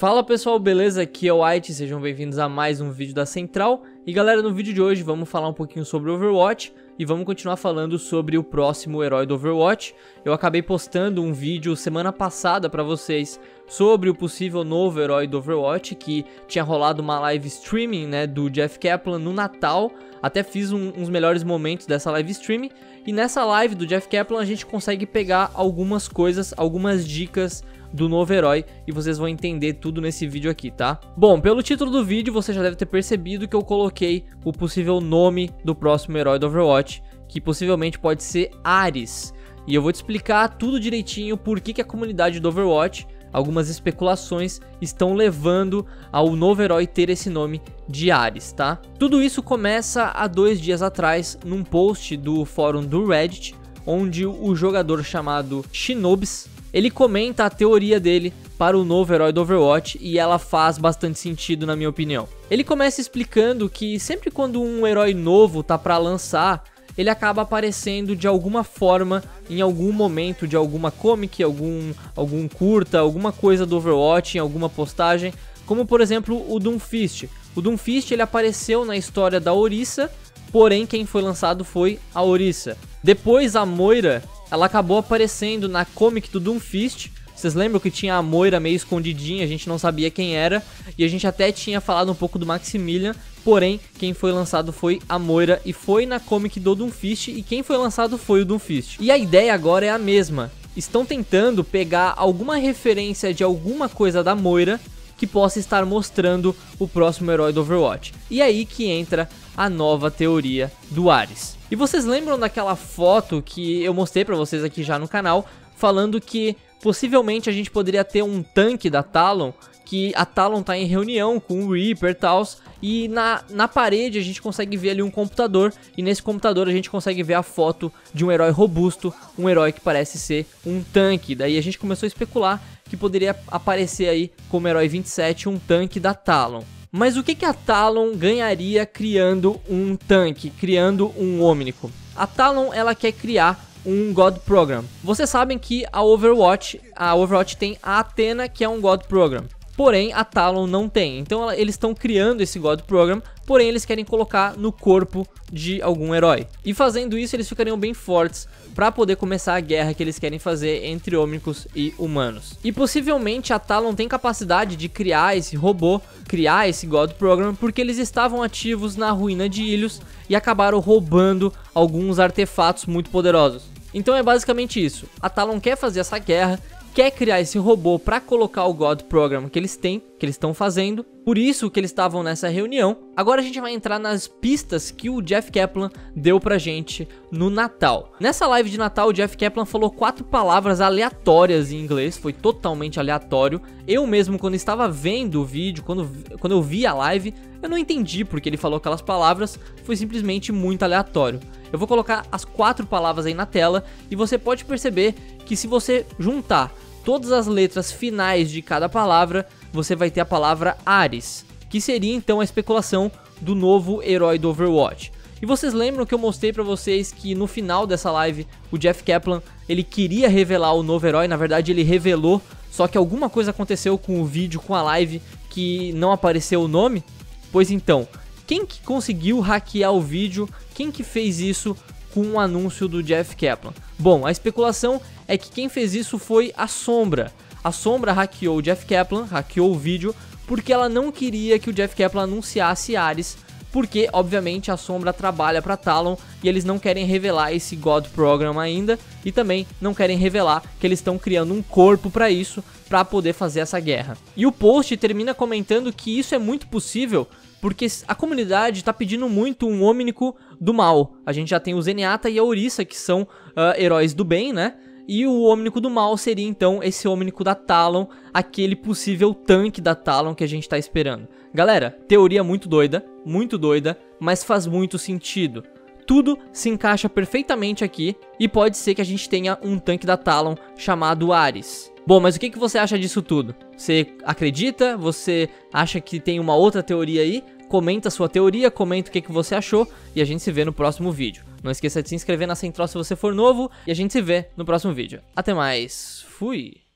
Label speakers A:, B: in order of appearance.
A: Fala pessoal, beleza? Aqui é o White, sejam bem-vindos a mais um vídeo da Central. E galera, no vídeo de hoje vamos falar um pouquinho sobre Overwatch e vamos continuar falando sobre o próximo herói do Overwatch. Eu acabei postando um vídeo semana passada para vocês sobre o possível novo herói do Overwatch, que tinha rolado uma live streaming, né, do Jeff Kaplan no Natal. Até fiz um, uns melhores momentos dessa live streaming. E nessa live do Jeff Kaplan a gente consegue pegar algumas coisas, algumas dicas do novo herói e vocês vão entender tudo nesse vídeo aqui, tá? Bom, pelo título do vídeo você já deve ter percebido que eu coloquei o possível nome do próximo herói do Overwatch, que possivelmente pode ser Ares. E eu vou te explicar tudo direitinho por que, que a comunidade do Overwatch, algumas especulações, estão levando ao novo herói ter esse nome de Ares, tá? Tudo isso começa há dois dias atrás, num post do fórum do Reddit, onde o jogador chamado Shinobis ele comenta a teoria dele para o novo herói do Overwatch e ela faz bastante sentido na minha opinião. Ele começa explicando que sempre quando um herói novo tá para lançar, ele acaba aparecendo de alguma forma em algum momento de alguma comic, algum algum curta, alguma coisa do Overwatch, em alguma postagem, como por exemplo o Doomfist. O Doomfist ele apareceu na história da Orisa, porém quem foi lançado foi a Orisa. Depois a Moira ela acabou aparecendo na comic do Doomfist. Vocês lembram que tinha a Moira meio escondidinha, a gente não sabia quem era, e a gente até tinha falado um pouco do Maximilian, porém, quem foi lançado foi a Moira, e foi na comic do Doomfist, e quem foi lançado foi o Doomfist. E a ideia agora é a mesma, estão tentando pegar alguma referência de alguma coisa da Moira, que possa estar mostrando o próximo herói do Overwatch. E é aí que entra a nova teoria do Ares. E vocês lembram daquela foto que eu mostrei para vocês aqui já no canal, falando que possivelmente a gente poderia ter um tanque da Talon, que a Talon tá em reunião com o Reaper e tal, e na, na parede a gente consegue ver ali um computador, e nesse computador a gente consegue ver a foto de um herói robusto, um herói que parece ser um tanque. Daí a gente começou a especular que poderia aparecer aí como herói 27 um tanque da Talon. Mas o que, que a Talon ganharia criando um tanque, criando um Omnico? A Talon ela quer criar um God Program. Vocês sabem que a Overwatch, a Overwatch tem a Athena, que é um God Program. Porém, a Talon não tem. Então ela, eles estão criando esse God Program, porém eles querem colocar no corpo de algum herói. E fazendo isso, eles ficariam bem fortes para poder começar a guerra que eles querem fazer entre ômnicos e humanos. E possivelmente a Talon tem capacidade de criar esse robô, criar esse God Program, porque eles estavam ativos na ruína de Ilhos e acabaram roubando alguns artefatos muito poderosos. Então é basicamente isso. A Talon quer fazer essa guerra quer criar esse robô para colocar o God Program que eles têm, que eles estão fazendo. Por isso que eles estavam nessa reunião. Agora a gente vai entrar nas pistas que o Jeff Kaplan deu pra gente no Natal. Nessa live de Natal, o Jeff Kaplan falou quatro palavras aleatórias em inglês, foi totalmente aleatório. Eu mesmo, quando estava vendo o vídeo, quando, quando eu vi a live, eu não entendi porque ele falou aquelas palavras, foi simplesmente muito aleatório. Eu vou colocar as quatro palavras aí na tela e você pode perceber que se você juntar todas as letras finais de cada palavra, você vai ter a palavra Ares, que seria então a especulação do novo herói do Overwatch. E vocês lembram que eu mostrei para vocês que no final dessa live o Jeff Kaplan ele queria revelar o novo herói, na verdade ele revelou, só que alguma coisa aconteceu com o vídeo, com a live que não apareceu o nome? Pois então, quem que conseguiu hackear o vídeo? Quem que fez isso com o um anúncio do Jeff Kaplan? Bom, a especulação é que quem fez isso foi a Sombra. A Sombra hackeou o Jeff Kaplan, hackeou o vídeo, porque ela não queria que o Jeff Kaplan anunciasse Ares, porque obviamente a Sombra trabalha para Talon e eles não querem revelar esse God Program ainda e também não querem revelar que eles estão criando um corpo para isso, para poder fazer essa guerra. E o post termina comentando que isso é muito possível porque a comunidade está pedindo muito um Omnico do mal. A gente já tem o Zenyatta e a Orisa, que são uh, heróis do bem, né? E o Omnico do mal seria então esse Omnico da Talon, aquele possível tanque da Talon que a gente está esperando. Galera, teoria muito doida, muito doida, mas faz muito sentido. Tudo se encaixa perfeitamente aqui e pode ser que a gente tenha um tanque da Talon chamado Ares. Bom, mas o que, que você acha disso tudo? Você acredita? Você acha que tem uma outra teoria aí? Comenta sua teoria, comenta o que, que você achou e a gente se vê no próximo vídeo. Não esqueça de se inscrever na Central se você for novo e a gente se vê no próximo vídeo. Até mais, fui!